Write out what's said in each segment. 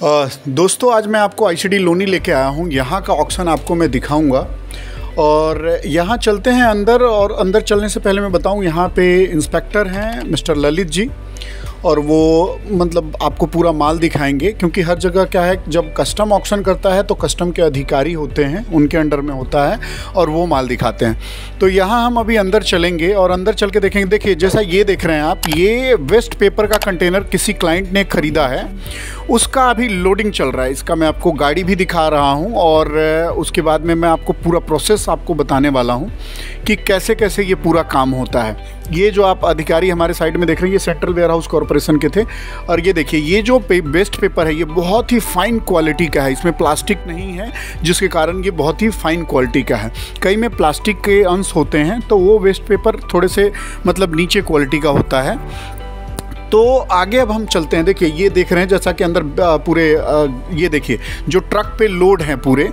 दोस्तों, आज मैं आपको आईसीडी लोनी लेके आया हूँ। यहाँ का ऑक्शन आपको मैं दिखाऊँगा। और यहाँ चलते हैं अंदर और अंदर चलने से पहले मैं बताऊँ, यहाँ पे इंस्पेक्टर हैं मिस्टर ललित जी। और वो मतलब आपको पूरा माल दिखाएँगे, क्योंकि हर जगह क्या है, जब कस्टम ऑक्शन करता है तो कस्टम के अधिकारी होते हैं, उनके अंडर में होता है, और वो माल दिखाते हैं। तो यहाँ हम अभी अंदर चलेंगे, और अंदर चल के देखेंगे, देखिए, जैसा ये देख रहे हैं आप, ये वेस्ट पेपर का कंटेनर किसी क्लाइंट ने ख़रीदा है, उसका अभी लोडिंग चल रहा है, इसका मैं आपको गाड़ी भी दिखा रहा हूँ, और उसके बाद में मैं आपको पूरा प्रोसेस आपको बताने वाला हूँ, कि कैसे कैसे ये पूरा काम होता है। ये जो आप अधिकारी हमारे साइड में देख रहे हैं, ये सेंट्रल वेयर हाउस कॉरपोरेशन के थे। और ये देखिए ये जो पे, बेस्ट पेपर है ये बहुत ही फाइन क्वालिटी का है। इसमें प्लास्टिक नहीं है जिसके कारण ये बहुत ही फाइन क्वालिटी का है। कई में प्लास्टिक के अंश होते हैं तो वो वेस्ट पेपर थोड़े से मतलब नीचे क्वालिटी का होता है। तो आगे अब हम चलते हैं। देखिए, ये देख रहे हैं, जैसा कि अंदर पूरे ये देखिए, जो ट्रक पे लोड हैं पूरे,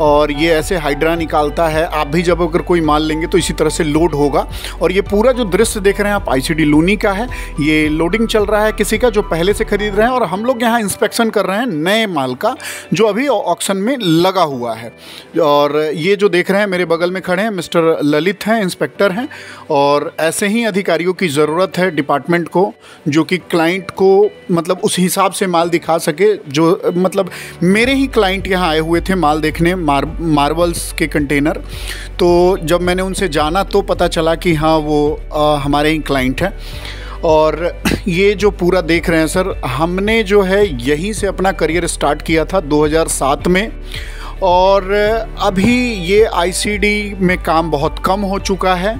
और ये ऐसे हाइड्रा निकालता है। आप भी जब अगर कोई माल लेंगे तो इसी तरह से लोड होगा। और ये पूरा जो दृश्य देख रहे हैं आप आईसीडी लूनी का है। ये लोडिंग चल रहा है किसी का जो पहले से खरीद रहे हैं, और हम लोग यहाँ इंस्पेक्शन कर रहे हैं नए माल का, जो अभी ऑक्शन में लगा हुआ है। और ये जो देख रहे हैं, मेरे बगल में खड़े हैं, मिस्टर ललित हैं इंस्पेक्टर हैं, और ऐसे ही अधिकारियों की ज़रूरत है डिपार्टमेंट को जो कि क्लाइंट को मतलब उस हिसाब से माल दिखा सके जो मतलब मेरे ही क्लाइंट यहाँ आए हुए थे माल देखने मार मार्बल्स के कंटेनर तो जब मैंने उनसे जाना तो पता चला कि हाँ वो आ, हमारे ही क्लाइंट हैं। और ये जो पूरा देख रहे हैं सर हमने जो है यहीं से अपना करियर स्टार्ट किया था 2007 में। और अभी ये आईसीडी में काम बहुत कम हो चुका है।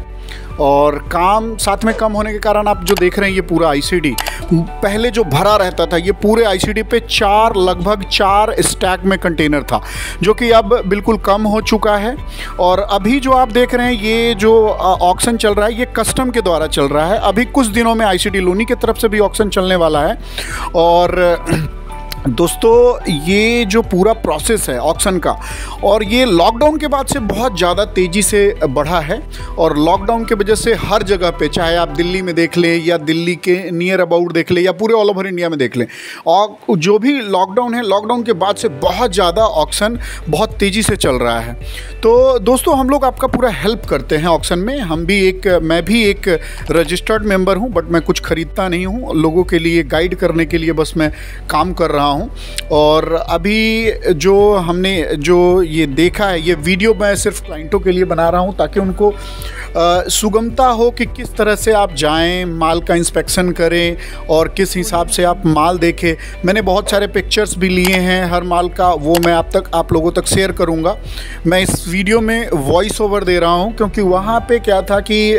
और काम साथ में कम होने के कारण आप जो देख रहे हैं ये पूरा आईसीडी पहले जो भरा रहता था, ये पूरे आईसीडी पे चार, लगभग चार स्टैक में कंटेनर था, जो कि अब बिल्कुल कम हो चुका है। और अभी जो आप देख रहे हैं, ये जो ऑक्शन चल रहा है, ये कस्टम के द्वारा चल रहा है। अभी कुछ दिनों में आईसीडी लोनी की तरफ़ से भी ऑक्शन चलने वाला है। और दोस्तों, ये जो पूरा प्रोसेस है ऑक्शन का, और ये लॉकडाउन के बाद से बहुत ज़्यादा तेज़ी से बढ़ा है, और लॉकडाउन के वजह से हर जगह पे, चाहे आप दिल्ली में देख लें, या दिल्ली के नियर अबाउट देख लें, या पूरे ऑल ओवर इंडिया में देख लें, और जो भी लॉकडाउन है लॉकडाउन के बाद से बहुत ज़्यादा ऑक्शन बहुत तेज़ी से चल रहा है। तो दोस्तों, हम लोग आपका पूरा हेल्प करते हैं ऑक्शन में। हम भी एक, मैं भी एक रजिस्टर्ड मेंबर हूँ बट मैं कुछ ख़रीदता नहीं हूँ। लोगों के लिए गाइड करने के लिए बस मैं काम कर रहा हूँ। और अभी जो हमने, जो ये देखा है, ये वीडियो मैं सिर्फ़ क्लाइंटों के लिए बना रहा हूँ ताकि उनको सुगमता हो कि किस तरह से आप जाएँ, माल का इंस्पेक्शन करें और किस हिसाब से आप माल देखें। मैंने बहुत सारे पिक्चर्स भी लिए हैं हर माल का, वो मैं आप तक, आप लोगों तक शेयर करूँगा। मैं इस वीडियो में वॉइस ओवर दे रहा हूँ क्योंकि वहाँ पर क्या था कि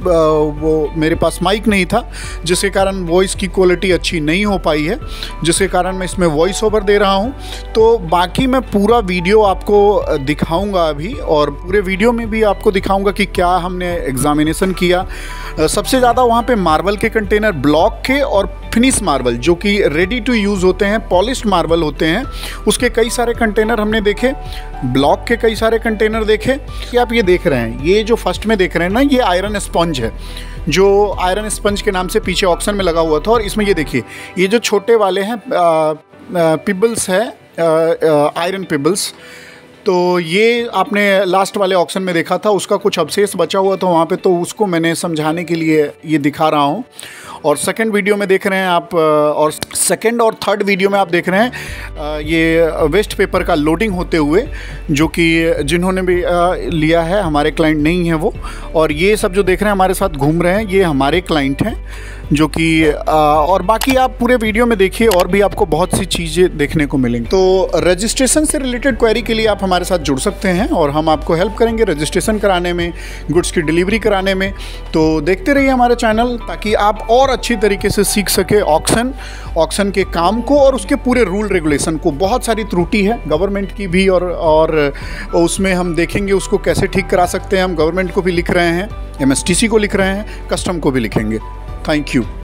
वो मेरे पास माइक नहीं था, जिसके कारण वॉइस की क्वालिटी अच्छी नहीं हो पाई है, जिसके कारण मैं इसमें वॉइस ओवर दे रहा हूँ। तो बाकी मैं पूरा वीडियो आपको दिखाऊँगा अभी, और पूरे वीडियो में भी आपको दिखाऊँगा कि क्या हमने एग्ज़ामिनेशन किया। सबसे ज़्यादा वहाँ पे मार्बल के कंटेनर ब्लॉक के और फिनिश मार्बल जो कि रेडी टू यूज़ होते हैं पॉलिश मार्बल होते हैं, उसके कई सारे कंटेनर हमने देखे। ब्लॉक के कई सारे कंटेनर देखे कि आप ये देख रहे हैं, ये जो फ़र्स्ट में देख रहे हैं ना, ये आयरन स्पंज है, जो आयरन स्पंज के नाम से पीछे ऑप्शन में लगा हुआ था और इसमें ये देखिए, ये जो छोटे वाले हैं पिबल्स है आयरन पिबल्स तो ये आपने लास्ट वाले ऑप्शन में देखा था, उसका कुछ अवशेष बचा हुआ था वहाँ पे तो उसको मैंने समझाने के लिए ये दिखा रहा हूँ। और सेकंड वीडियो में देख रहे हैं आप और सेकंड और थर्ड वीडियो में आप देख रहे हैं ये वेस्ट पेपर का लोडिंग होते हुए, जो कि जिन्होंने भी लिया है, हमारे क्लाइंट नहीं है वो, और ये सब जो देख रहे हैं, हमारे साथ घूम रहे हैं, ये हमारे क्लाइंट हैं। जो कि और बाकी आप पूरे वीडियो में देखिए और भी आपको बहुत सी चीज़ें देखने को मिलेंगी। तो रजिस्ट्रेशन से रिलेटेड क्वेरी के लिए आप हमारे साथ जुड़ सकते हैं और हम आपको हेल्प करेंगे रजिस्ट्रेशन कराने में गुड्स की डिलीवरी कराने में। तो देखते रहिए हमारे चैनल ताकि आप और अच्छी तरीके से सीख सके ऑक्शन ऑक्शन के काम को और उसके पूरे रूल रेगुलेशन को। बहुत सारी त्रुटि है गवर्नमेंट की भी और और उसमें हम देखेंगे उसको कैसे ठीक करा सकते हैं। हम गवर्नमेंट को भी लिख रहे हैं एम को लिख रहे हैं कस्टम को भी लिखेंगे। Thank you.